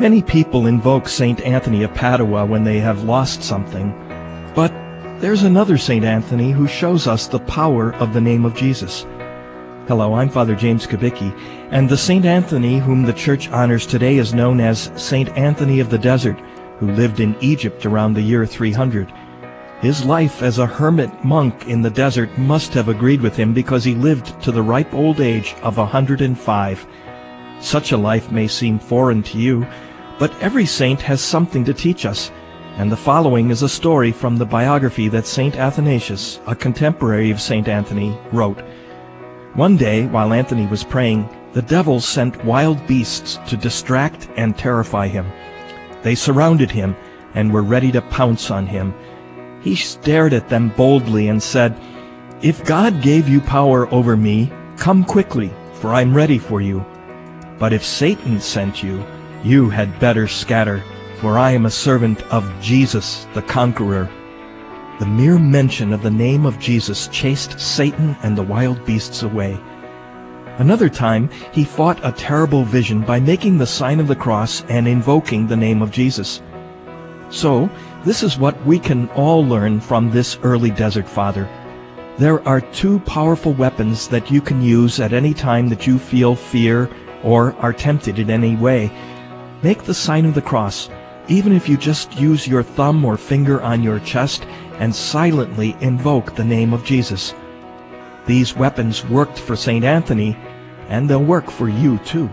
Many people invoke St. Anthony of Padua when they have lost something, but there's another St. Anthony who shows us the power of the name of Jesus. Hello, I'm Father James Kubicki, and the St. Anthony whom the Church honors today is known as St. Anthony of the Desert, who lived in Egypt around the year 300. His life as a hermit monk in the desert must have agreed with him because he lived to the ripe old age of 105. Such a life may seem foreign to you, but every saint has something to teach us, and the following is a story from the biography that St. Athanasius, a contemporary of St. Anthony, wrote. One day, while Anthony was praying, the devils sent wild beasts to distract and terrify him. They surrounded him and were ready to pounce on him. He stared at them boldly and said, If God gave you power over me, come quickly, for I'm ready for you. But if Satan sent you, you had better scatter, for I am a servant of Jesus the conqueror. The mere mention of the name of Jesus chased Satan and the wild beasts away. Another time, he fought a terrible vision by making the sign of the cross and invoking the name of Jesus. So, this is what we can all learn from this early desert father. There are two powerful weapons that you can use at any time that you feel fear or are tempted in any way. Make the sign of the cross, even if you just use your thumb or finger on your chest and silently invoke the name of Jesus. These weapons worked for St. Anthony, and they'll work for you too.